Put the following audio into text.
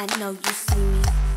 I know you see me.